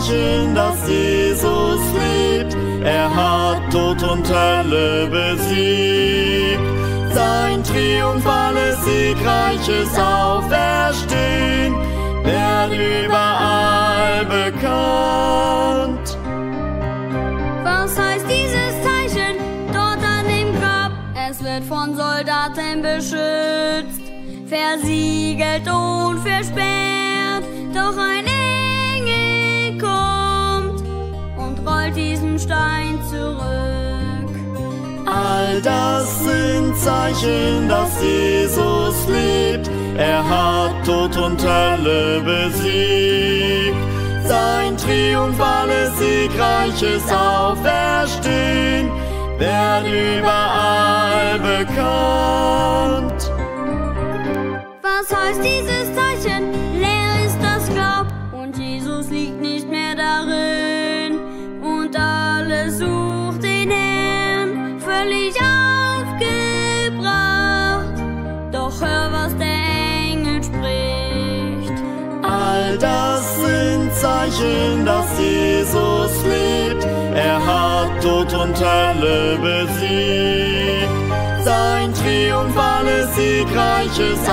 Zeichen, dass Jesus lebt. Er hat Tod und Hölle besiegt. Sein triumphales, siegreiches Auferstehen wird überall bekannt. Was heißt dieses Zeichen dort an dem Grab? Es wird von Soldaten beschützt, versiegelt und versperrt. Rollt diesen Stein zurück. All das sind Zeichen, dass Jesus lebt. Er hat Tod und Hölle besiegt. Sein triumphales, siegreiches Auferstehen wird überall bekannt. Was heißt dieses Zeichen? Leer ist das Grab und Jesus liegt das sind Zeichen, dass Jesus lebt. Er hat Tod und Hölle besiegt. Sein triumphales, siegreiches